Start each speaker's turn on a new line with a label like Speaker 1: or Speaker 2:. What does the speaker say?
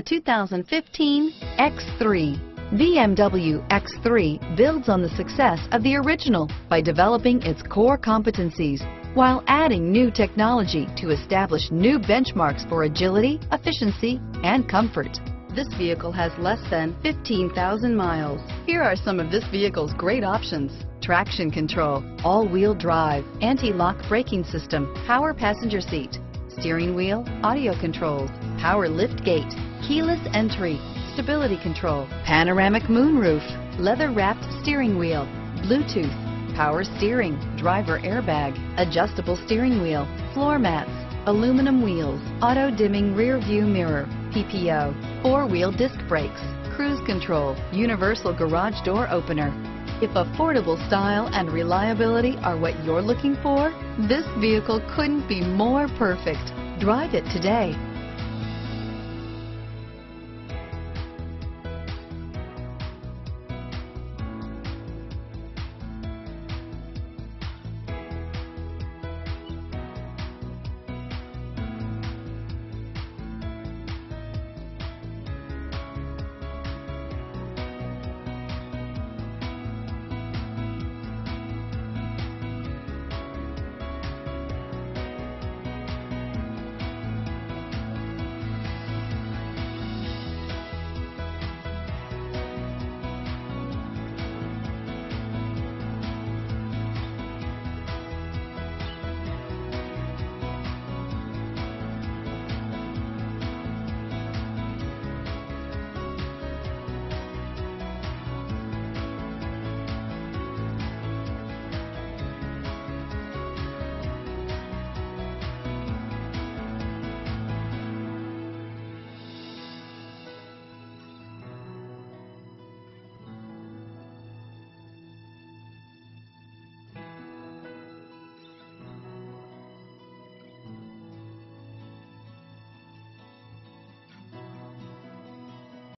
Speaker 1: The 2015 X3. BMW X3 builds on the success of the original by developing its core competencies while adding new technology to establish new benchmarks for agility, efficiency, and comfort. This vehicle has less than 15,000 miles. Here are some of this vehicle's great options. Traction control, all-wheel drive, anti-lock braking system, power passenger seat, steering wheel, audio controls, power lift gate, keyless entry, stability control, panoramic moonroof, leather-wrapped steering wheel, Bluetooth, power steering, driver airbag, adjustable steering wheel, floor mats, aluminum wheels, auto-dimming rear view mirror, PPO, four-wheel disc brakes, cruise control, universal garage door opener. If affordable style and reliability are what you're looking for, this vehicle couldn't be more perfect. Drive it today.